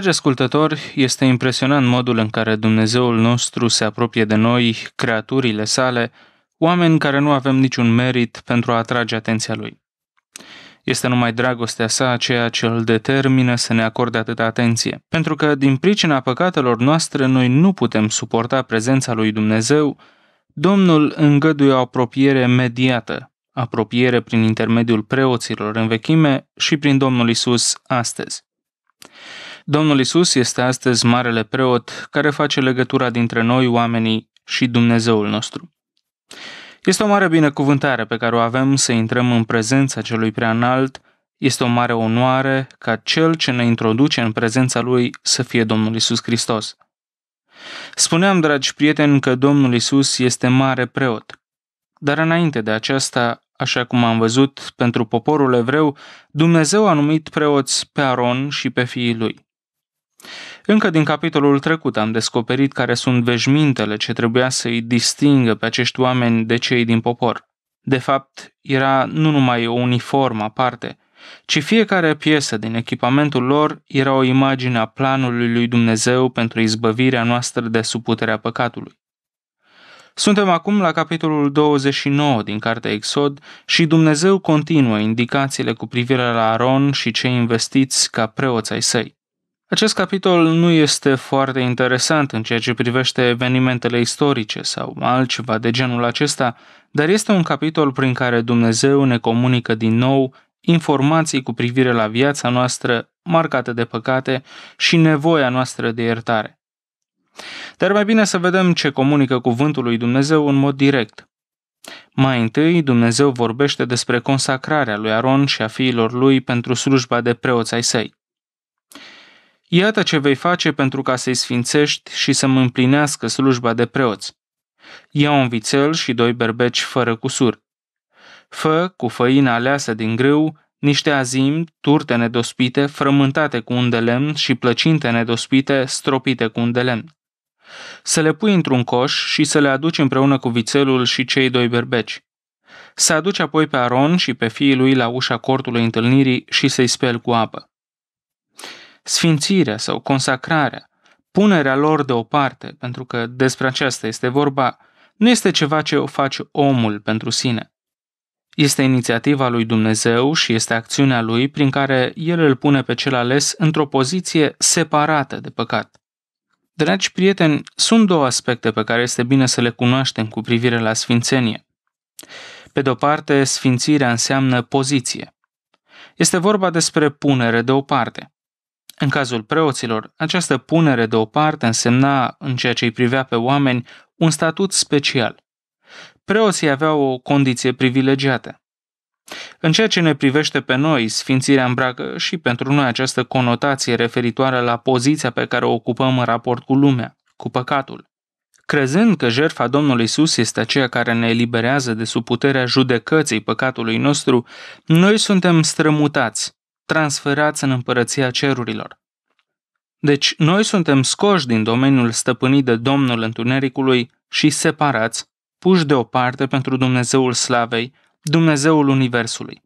Dragi ascultători, este impresionant modul în care Dumnezeul nostru se apropie de noi, creaturile sale, oameni care nu avem niciun merit pentru a atrage atenția Lui. Este numai dragostea sa ceea ce îl determină să ne acorde atâta atenție, pentru că din pricina păcatelor noastre noi nu putem suporta prezența lui Dumnezeu, Domnul îngăduie o apropiere mediată, apropiere prin intermediul preoților în vechime și prin Domnul Isus astăzi. Domnul Isus este astăzi marele preot care face legătura dintre noi, oamenii, și Dumnezeul nostru. Este o mare binecuvântare pe care o avem să intrăm în prezența celui prea înalt, este o mare onoare ca cel ce ne introduce în prezența lui să fie Domnul Isus Hristos. Spuneam, dragi prieteni, că Domnul Isus este mare preot. Dar înainte de aceasta, așa cum am văzut, pentru poporul evreu, Dumnezeu a numit preoți pe Aron și pe fiii lui. Încă din capitolul trecut am descoperit care sunt veșmintele ce trebuia să îi distingă pe acești oameni de cei din popor. De fapt, era nu numai o uniformă aparte, ci fiecare piesă din echipamentul lor era o imagine a planului lui Dumnezeu pentru izbăvirea noastră de sub puterea păcatului. Suntem acum la capitolul 29 din cartea Exod și Dumnezeu continuă indicațiile cu privire la Aron și cei investiți ca preoți ai săi. Acest capitol nu este foarte interesant în ceea ce privește evenimentele istorice sau altceva de genul acesta, dar este un capitol prin care Dumnezeu ne comunică din nou informații cu privire la viața noastră marcată de păcate și nevoia noastră de iertare. Dar mai bine să vedem ce comunică cuvântul lui Dumnezeu în mod direct. Mai întâi, Dumnezeu vorbește despre consacrarea lui Aron și a fiilor lui pentru slujba de preoți ai săi. Iată ce vei face pentru ca să-i sfințești și să-mi împlinească slujba de preoți. Ia un vițel și doi berbeci fără cusur. Fă cu făina aleasă din grâu niște azim, turte nedospite, frământate cu un de lemn și plăcinte nedospite, stropite cu un de lemn. Să le pui într-un coș și să le aduci împreună cu vițelul și cei doi berbeci. Să aduci apoi pe Aron și pe fiii lui la ușa cortului întâlnirii și să-i speli cu apă sfințirea sau consacrarea, punerea lor deoparte, pentru că despre aceasta este vorba, nu este ceva ce o face omul pentru sine. Este inițiativa lui Dumnezeu și este acțiunea lui prin care el îl pune pe cel ales într-o poziție separată de păcat. Dragi prieteni, sunt două aspecte pe care este bine să le cunoaștem cu privire la sfințenie. Pe de o parte, sfințirea înseamnă poziție. Este vorba despre punere deoparte. În cazul preoților, această punere deoparte însemna, în ceea ce îi privea pe oameni, un statut special. Preoții aveau o condiție privilegiată. În ceea ce ne privește pe noi, sfințirea îmbracă și pentru noi această conotație referitoare la poziția pe care o ocupăm în raport cu lumea, cu păcatul. Crezând că jertfa Domnului Isus este aceea care ne eliberează de sub puterea judecății păcatului nostru, noi suntem strămutați, transferați în împărăția cerurilor. Deci, noi suntem scoși din domeniul stăpânit de Domnul Întunericului și separați, puși deoparte pentru Dumnezeul Slavei, Dumnezeul Universului.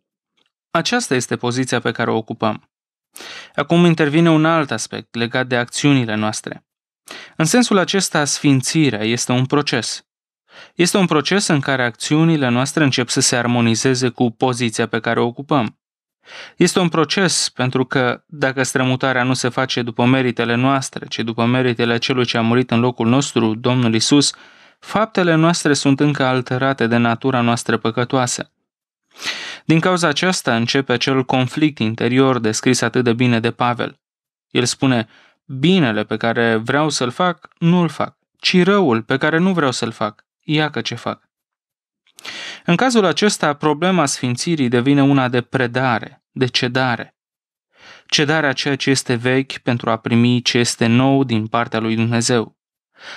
Aceasta este poziția pe care o ocupăm. Acum intervine un alt aspect legat de acțiunile noastre. În sensul acesta, sfințirea este un proces. Este un proces în care acțiunile noastre încep să se armonizeze cu poziția pe care o ocupăm. Este un proces pentru că dacă strămutarea nu se face după meritele noastre, ci după meritele celui ce a murit în locul nostru, Domnul Isus, faptele noastre sunt încă alterate de natura noastră păcătoasă. Din cauza aceasta începe acel conflict interior descris atât de bine de Pavel. El spune, binele pe care vreau să-l fac, nu-l fac, ci răul pe care nu vreau să-l fac, iacă ce fac. În cazul acesta, problema sfințirii devine una de predare, de cedare. Cedarea ceea ce este vechi pentru a primi ce este nou din partea lui Dumnezeu.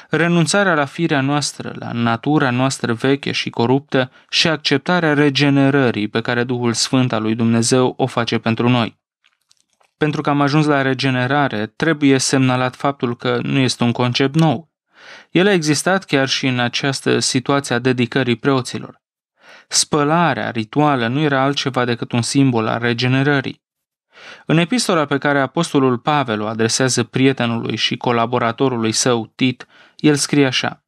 Renunțarea la firea noastră, la natura noastră veche și coruptă și acceptarea regenerării pe care Duhul Sfânt al lui Dumnezeu o face pentru noi. Pentru că am ajuns la regenerare, trebuie semnalat faptul că nu este un concept nou. El a existat chiar și în această situație a dedicării preoților. Spălarea rituală nu era altceva decât un simbol al regenerării. În epistola pe care apostolul Pavel o adresează prietenului și colaboratorului său, Tit, el scrie așa.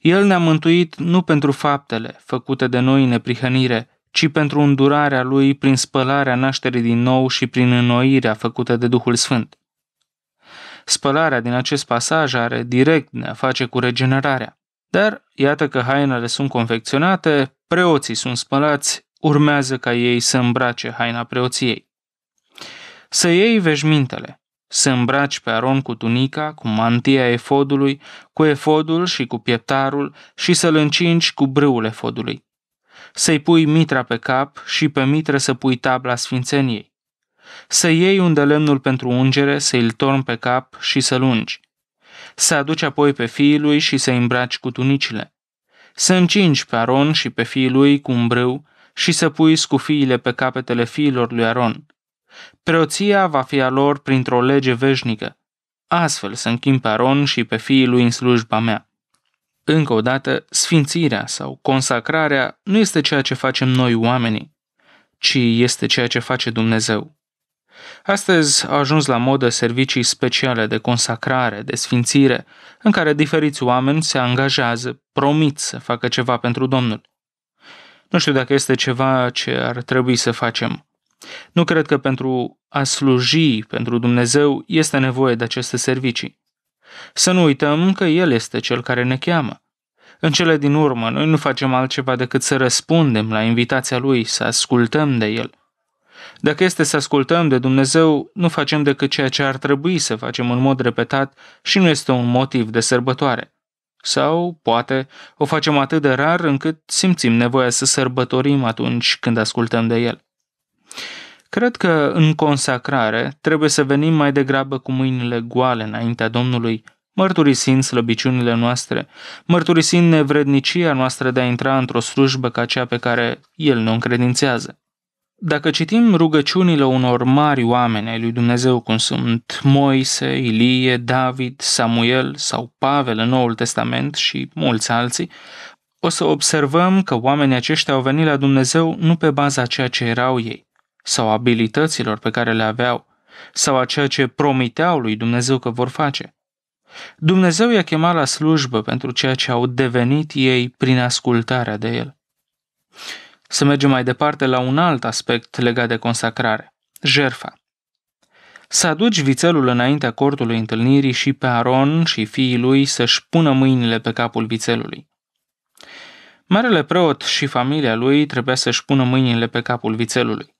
El ne-a mântuit nu pentru faptele făcute de noi în neprihănire, ci pentru îndurarea lui prin spălarea nașterii din nou și prin înnoirea făcută de Duhul Sfânt. Spălarea din acest pasaj are direct de a face cu regenerarea. Dar iată că hainele sunt confecționate, preoții sunt spălați, urmează ca ei să îmbrace haina preoției. Să iei veșmintele, să îmbraci pe Aron cu tunica, cu mantia efodului, cu efodul și cu pieptarul și să-l încingi cu brâul efodului. Să-i pui mitra pe cap și pe mitră să pui tabla sfințeniei. Să iei un de lemnul pentru ungere, să-i torni pe cap și să-l ungi. Să aduci apoi pe fiii lui și să-i îmbraci cu tunicile. Să încingi pe Aron și pe fiii lui cu un brâu și să pui scufiile pe capetele fiilor lui Aron Preoția va fi a lor printr-o lege veșnică. Astfel să închim pe Aron și pe fiii lui în slujba mea. Încă o dată, sfințirea sau consacrarea nu este ceea ce facem noi oamenii, ci este ceea ce face Dumnezeu. Astăzi au ajuns la modă servicii speciale de consacrare, de sfințire, în care diferiți oameni se angajează, promit să facă ceva pentru Domnul. Nu știu dacă este ceva ce ar trebui să facem. Nu cred că pentru a sluji pentru Dumnezeu este nevoie de aceste servicii. Să nu uităm că El este Cel care ne cheamă. În cele din urmă, noi nu facem altceva decât să răspundem la invitația Lui, să ascultăm de El. Dacă este să ascultăm de Dumnezeu, nu facem decât ceea ce ar trebui să facem în mod repetat și nu este un motiv de sărbătoare. Sau, poate, o facem atât de rar încât simțim nevoia să sărbătorim atunci când ascultăm de El. Cred că în consacrare trebuie să venim mai degrabă cu mâinile goale înaintea Domnului, mărturisind slăbiciunile noastre, mărturisind nevrednicia noastră de a intra într-o slujbă ca cea pe care El ne încredințează. Dacă citim rugăciunile unor mari oameni ai lui Dumnezeu, cum sunt Moise, Ilie, David, Samuel sau Pavel în Noul Testament și mulți alții, o să observăm că oamenii aceștia au venit la Dumnezeu nu pe baza ceea ce erau ei, sau abilităților pe care le aveau, sau a ceea ce promiteau lui Dumnezeu că vor face. Dumnezeu i-a chemat la slujbă pentru ceea ce au devenit ei prin ascultarea de El. Să mergem mai departe la un alt aspect legat de consacrare, jerfa. Să aduci vițelul înaintea cortului întâlnirii și pe Aron și fiii lui să-și pună mâinile pe capul vițelului. Marele preot și familia lui trebuia să-și pună mâinile pe capul vițelului.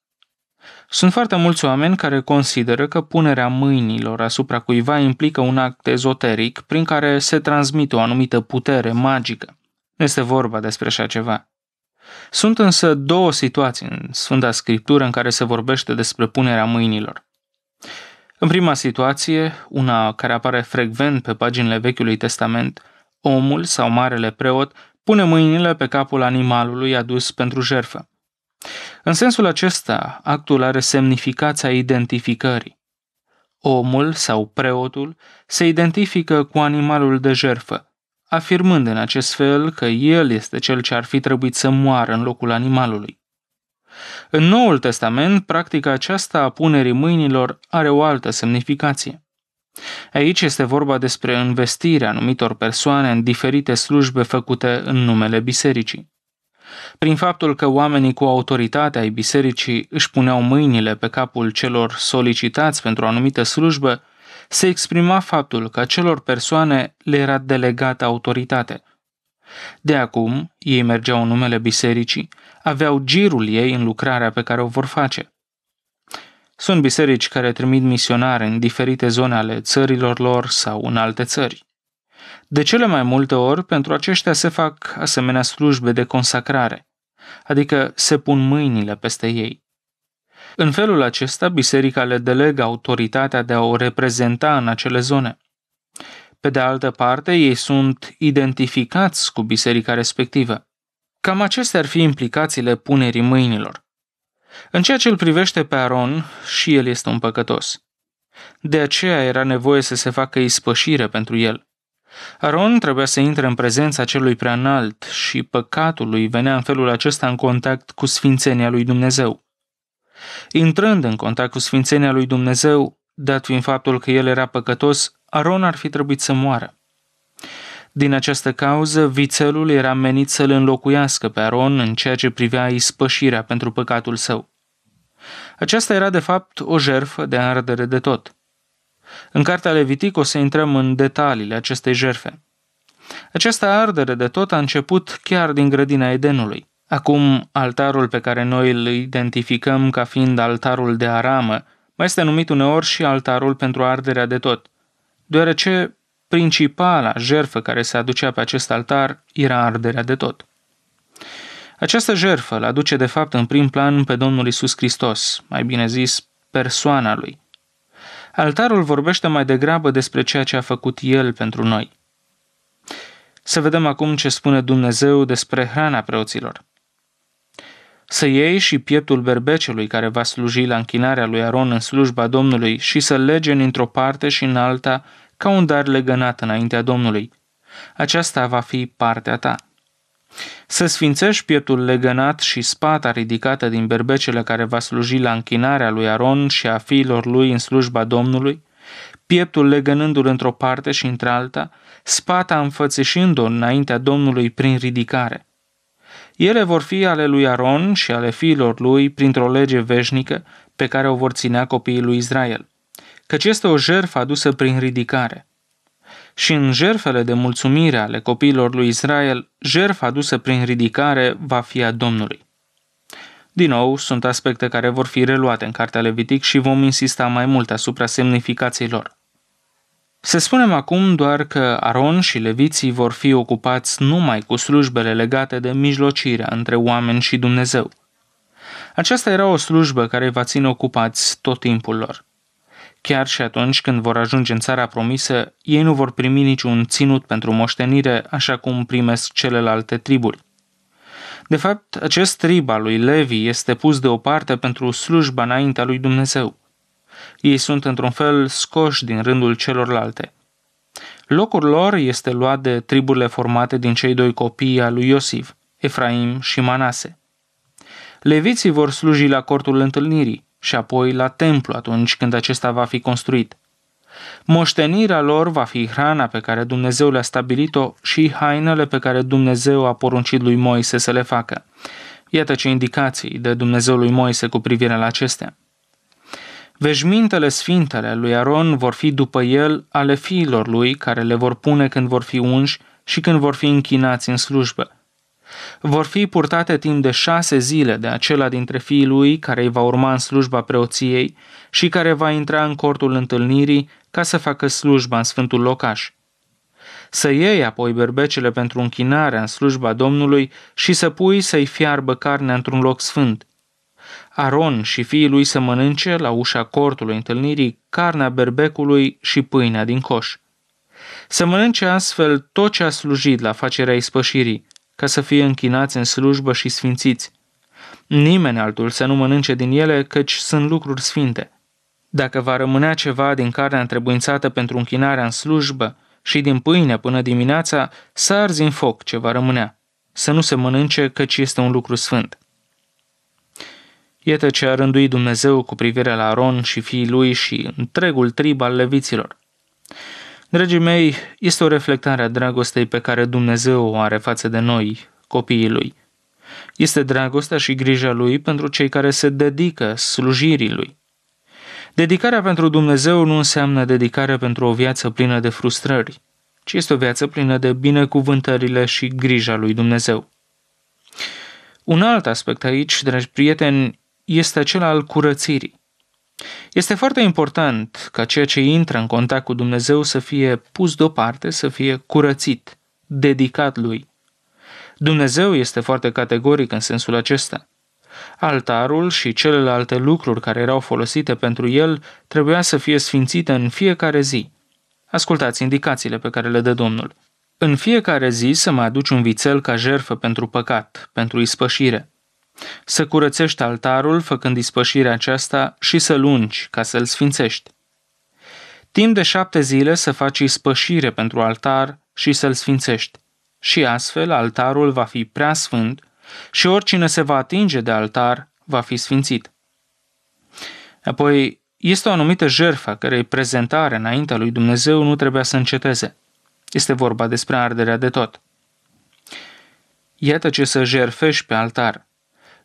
Sunt foarte mulți oameni care consideră că punerea mâinilor asupra cuiva implică un act ezoteric prin care se transmite o anumită putere magică. Nu este vorba despre așa ceva. Sunt însă două situații în Sfânta Scriptură în care se vorbește despre punerea mâinilor. În prima situație, una care apare frecvent pe paginile Vechiului Testament, omul sau marele preot pune mâinile pe capul animalului adus pentru jertfă. În sensul acesta, actul are semnificația identificării. Omul sau preotul se identifică cu animalul de jerfă, afirmând în acest fel că el este cel ce ar fi trebuit să moară în locul animalului. În Noul Testament, practica aceasta a punerii mâinilor are o altă semnificație. Aici este vorba despre investirea anumitor persoane în diferite slujbe făcute în numele bisericii. Prin faptul că oamenii cu autoritate ai bisericii își puneau mâinile pe capul celor solicitați pentru o anumită slujbă, se exprima faptul că acelor persoane le era delegată autoritate. De acum, ei mergeau în numele bisericii, aveau girul ei în lucrarea pe care o vor face. Sunt biserici care trimit misionari în diferite zone ale țărilor lor sau în alte țări. De cele mai multe ori, pentru aceștia se fac asemenea slujbe de consacrare, adică se pun mâinile peste ei. În felul acesta, biserica le delegă autoritatea de a o reprezenta în acele zone. Pe de altă parte, ei sunt identificați cu biserica respectivă. Cam acestea ar fi implicațiile punerii mâinilor. În ceea ce îl privește pe Aron, și el este un păcătos. De aceea era nevoie să se facă ispășire pentru el. Aron trebuia să intre în prezența celui prea înalt și păcatul lui venea în felul acesta în contact cu sfințenia lui Dumnezeu. Intrând în contact cu sfințenia lui Dumnezeu, dat fiind faptul că el era păcătos, Aron ar fi trebuit să moară. Din această cauză, vițelul era menit să-l înlocuiască pe Aron în ceea ce privea ispășirea pentru păcatul său. Aceasta era de fapt o jerfă de ardere de tot. În cartea Levitic o să intrăm în detaliile acestei jerfe. Această ardere de tot a început chiar din grădina Edenului. Acum, altarul pe care noi îl identificăm ca fiind altarul de aramă, mai este numit uneori și altarul pentru arderea de tot, deoarece principala jerfă care se aducea pe acest altar era arderea de tot. Această jerfă îl aduce de fapt în prim plan pe Domnul Isus Hristos, mai bine zis, persoana lui. Altarul vorbește mai degrabă despre ceea ce a făcut El pentru noi. Să vedem acum ce spune Dumnezeu despre hrana preoților. Să iei și pieptul berbecelui care va sluji la închinarea lui Aron în slujba Domnului și să-l lege într-o parte și în alta ca un dar legănat înaintea Domnului. Aceasta va fi partea ta. Să sfințești pieptul legănat și spata ridicată din berbecele care va sluji la închinarea lui Aron și a fiilor lui în slujba Domnului, pieptul legănându-l într-o parte și într-alta, spata înfățișând-o înaintea Domnului prin ridicare. Ele vor fi ale lui Aron și ale fiilor lui printr-o lege veșnică pe care o vor ținea copiii lui Israel căci este o jertfă adusă prin ridicare. Și în jerfele de mulțumire ale copiilor lui Israel, jertfa adusă prin ridicare va fi a Domnului. Din nou, sunt aspecte care vor fi reluate în Cartea Levitic și vom insista mai mult asupra semnificației lor. Se spunem acum doar că Aron și leviții vor fi ocupați numai cu slujbele legate de mijlocirea între oameni și Dumnezeu. Aceasta era o slujbă care va ține ocupați tot timpul lor. Chiar și atunci când vor ajunge în țara promisă, ei nu vor primi niciun ținut pentru moștenire, așa cum primesc celelalte triburi. De fapt, acest trib al lui Levi este pus deoparte pentru slujba înaintea lui Dumnezeu. Ei sunt într-un fel scoși din rândul celorlalte. Locul lor este luat de triburile formate din cei doi copii al lui Iosif, Efraim și Manase. Leviții vor sluji la cortul întâlnirii, și apoi la templu atunci când acesta va fi construit. Moștenirea lor va fi hrana pe care Dumnezeu le-a stabilit-o și hainele pe care Dumnezeu a poruncit lui Moise să le facă. Iată ce indicații de Dumnezeu lui Moise cu privire la acestea. Veșmintele sfintele lui Aron vor fi după el ale fiilor lui, care le vor pune când vor fi unși și când vor fi închinați în slujbă vor fi purtate timp de șase zile de acela dintre fiii lui care îi va urma în slujba preoției și care va intra în cortul întâlnirii ca să facă slujba în sfântul locaș. Să iei apoi berbecele pentru închinarea în slujba Domnului și să pui să-i fiarbă carnea într-un loc sfânt. Aron și fiii lui să mănânce la ușa cortului întâlnirii carnea berbecului și pâinea din coș. Să mănânce astfel tot ce a slujit la facerea ispășirii, ca să fie închinați în slujbă și sfințiți. Nimeni altul să nu mănânce din ele, căci sunt lucruri sfinte. Dacă va rămânea ceva din carnea întrebuințată pentru închinarea în slujbă și din pâine până dimineața, să arzi în foc ce va rămânea. Să nu se mănânce, căci este un lucru sfânt. Iată ce a rânduit Dumnezeu cu privire la Aron și fiii lui și întregul trib al leviților. Dragii mei, este o reflectare a dragostei pe care Dumnezeu o are față de noi, copiii Lui. Este dragostea și grija Lui pentru cei care se dedică slujirii Lui. Dedicarea pentru Dumnezeu nu înseamnă dedicare pentru o viață plină de frustrări. ci este o viață plină de binecuvântările și grija lui Dumnezeu. Un alt aspect aici, dragi prieteni, este acela al curățirii. Este foarte important ca ceea ce intră în contact cu Dumnezeu să fie pus deoparte, să fie curățit, dedicat lui. Dumnezeu este foarte categoric în sensul acesta. Altarul și celelalte lucruri care erau folosite pentru el trebuia să fie sfințite în fiecare zi. Ascultați indicațiile pe care le dă Domnul. În fiecare zi să mai aduci un vițel ca jerfă pentru păcat, pentru ispășire. Să curățești altarul făcând ispășirea aceasta și să lungi ca să-l sfințești. Timp de șapte zile să faci ispășire pentru altar și să-l sfințești. Și astfel altarul va fi prea sfânt și oricine se va atinge de altar va fi sfințit. Apoi, este o anumită jertfă cărei prezentare înaintea lui Dumnezeu nu trebuia să înceteze. Este vorba despre arderea de tot. Iată ce să jerfești pe altar.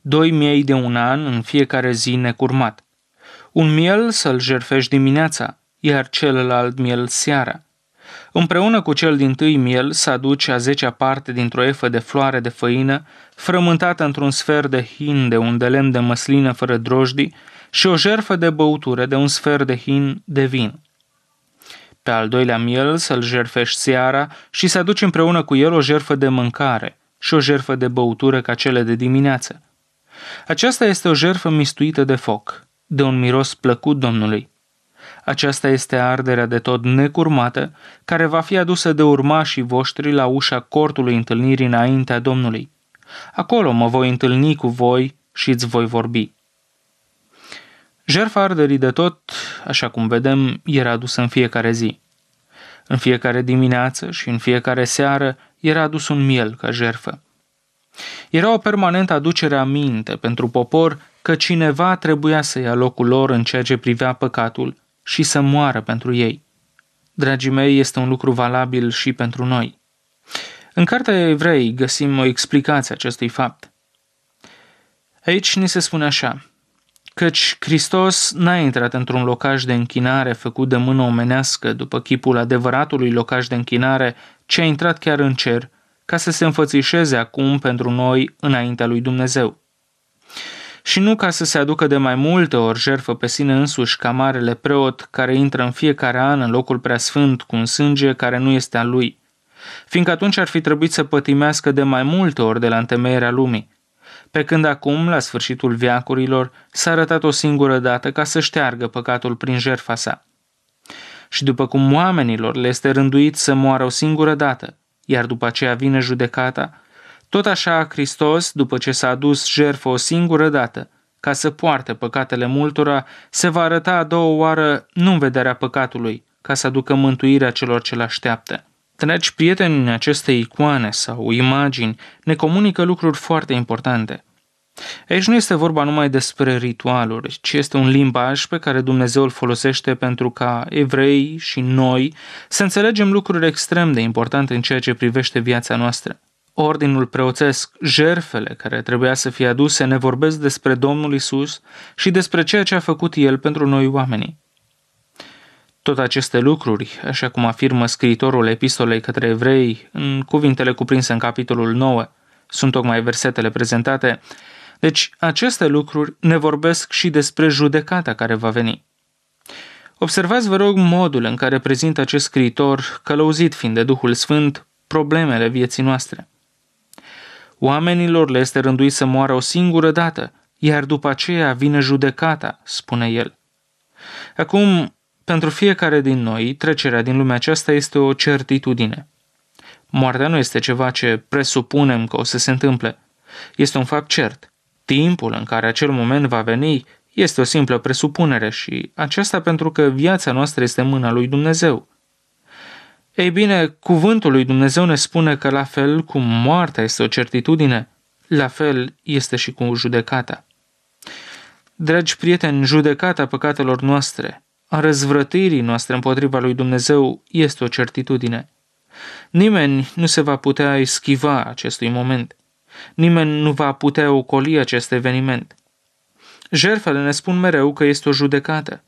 Doi miei de un an în fiecare zi necurmat. Un miel să-l jerfești dimineața, iar celălalt miel seara. Împreună cu cel din tâi miel să aduci a zecea parte dintr-o efă de floare de făină, frământată într-un sfert de hin de un de lemn de măslină fără drojdii și o jerfă de băutură de un sfert de hin de vin. Pe al doilea miel să-l jerfești seara și să aduci împreună cu el o jerfă de mâncare și o jerfă de băutură ca cele de dimineață. Aceasta este o jerfă mistuită de foc, de un miros plăcut Domnului. Aceasta este arderea de tot necurmată, care va fi adusă de urmașii voștri la ușa cortului întâlnirii înaintea Domnului. Acolo mă voi întâlni cu voi și îți voi vorbi. Jerfa arderii de tot, așa cum vedem, era adusă în fiecare zi. În fiecare dimineață și în fiecare seară era adus un miel ca jerfă. Era o permanentă aducere a minte pentru popor că cineva trebuia să ia locul lor în ceea ce privea păcatul și să moară pentru ei. Dragii mei, este un lucru valabil și pentru noi. În Cartea Evrei găsim o explicație acestui fapt. Aici ni se spune așa, căci Hristos n-a intrat într-un locaș de închinare făcut de mână omenească după chipul adevăratului locaș de închinare, ci a intrat chiar în cer, ca să se înfățișeze acum pentru noi înaintea lui Dumnezeu și nu ca să se aducă de mai multe ori jerfă pe sine însuși ca marele preot care intră în fiecare an în locul preasfânt cu un sânge care nu este al lui, fiindcă atunci ar fi trebuit să pătimească de mai multe ori de la întemeierea lumii, pe când acum, la sfârșitul viacurilor, s-a arătat o singură dată ca să șteargă păcatul prin jertfa sa. Și după cum oamenilor le este rânduit să moară o singură dată, iar după aceea vine judecata, tot așa, Hristos, după ce s-a adus jertfă o singură dată, ca să poarte păcatele multora, se va arăta a doua oară nu în vederea păcatului, ca să aducă mântuirea celor ce-l așteaptă. Dragi prieteni, aceste icoane sau imagini ne comunică lucruri foarte importante. Aici nu este vorba numai despre ritualuri, ci este un limbaj pe care Dumnezeu îl folosește pentru ca evrei și noi să înțelegem lucruri extrem de importante în ceea ce privește viața noastră ordinul preoțesc, jerfele care trebuia să fie aduse ne vorbesc despre Domnul Isus și despre ceea ce a făcut El pentru noi oamenii. Tot aceste lucruri, așa cum afirmă scriitorul epistolei către evrei în cuvintele cuprinse în capitolul 9, sunt tocmai versetele prezentate, deci aceste lucruri ne vorbesc și despre judecata care va veni. Observați, vă rog, modul în care prezintă acest scriitor, călăuzit fiind de Duhul Sfânt, problemele vieții noastre. Oamenilor le este rânduit să moară o singură dată, iar după aceea vine judecata, spune el. Acum, pentru fiecare din noi, trecerea din lumea aceasta este o certitudine. Moartea nu este ceva ce presupunem că o să se întâmple. Este un fapt cert. Timpul în care acel moment va veni este o simplă presupunere și aceasta pentru că viața noastră este în mâna lui Dumnezeu. Ei bine, cuvântul lui Dumnezeu ne spune că la fel cum moartea este o certitudine, la fel este și cu judecata. Dragi prieteni, judecata păcatelor noastre, a răzvrătirii noastre împotriva lui Dumnezeu este o certitudine. Nimeni nu se va putea eschiva acestui moment. Nimeni nu va putea ocoli acest eveniment. Jerfele ne spun mereu că este o judecată.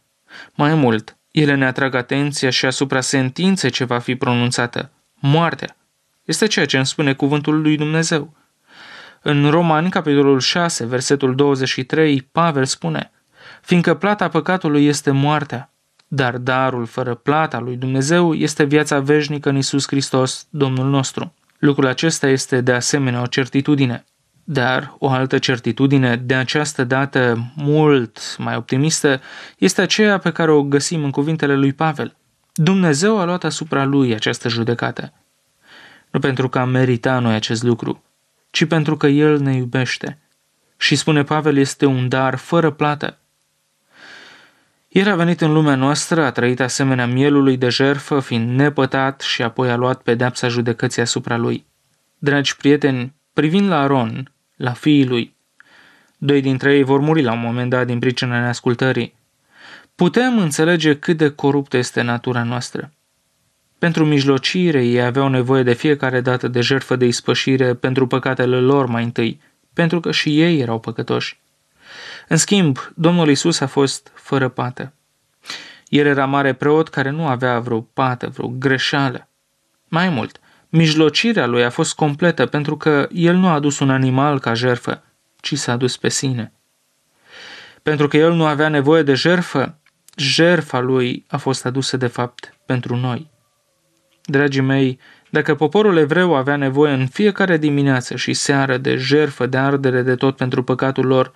Mai mult, ele ne atrag atenția și asupra sentinței ce va fi pronunțată, moartea. Este ceea ce îmi spune cuvântul lui Dumnezeu. În Romani, capitolul 6, versetul 23, Pavel spune Fiindcă plata păcatului este moartea, dar darul fără plata lui Dumnezeu este viața veșnică în Isus Hristos, Domnul nostru. Lucrul acesta este de asemenea o certitudine. Dar o altă certitudine, de această dată mult mai optimistă, este aceea pe care o găsim în cuvintele lui Pavel. Dumnezeu a luat asupra lui această judecată. Nu pentru că am merita noi acest lucru, ci pentru că El ne iubește. Și spune Pavel, este un dar fără plată. El a venit în lumea noastră, a trăit asemenea mielului de jerfă, fiind nepătat și apoi a luat pedepsa judecății asupra lui. Dragi prieteni, privind la Aron, la fiii lui, doi dintre ei vor muri la un moment dat din pricina neascultării, putem înțelege cât de coruptă este natura noastră. Pentru mijlocire ei aveau nevoie de fiecare dată de jertfă de ispășire pentru păcatele lor mai întâi, pentru că și ei erau păcătoși. În schimb, Domnul Isus a fost fără pată. El era mare preot care nu avea vreo pată, vreo greșeală. Mai mult, mijlocirea lui a fost completă pentru că el nu a adus un animal ca jerfă, ci s-a adus pe sine. Pentru că el nu avea nevoie de jerfă, jerfa lui a fost adusă de fapt pentru noi. Dragii mei, dacă poporul evreu avea nevoie în fiecare dimineață și seară de jerfă, de ardere de tot pentru păcatul lor,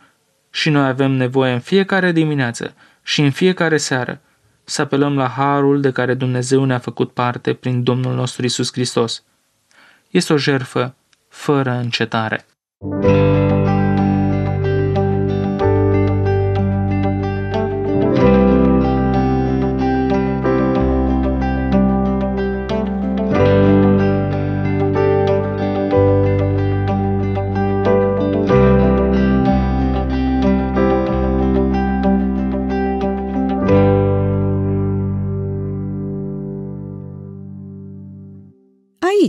și noi avem nevoie în fiecare dimineață și în fiecare seară să apelăm la harul de care Dumnezeu ne-a făcut parte prin Domnul nostru Isus Hristos. Este o jerfă fără încetare.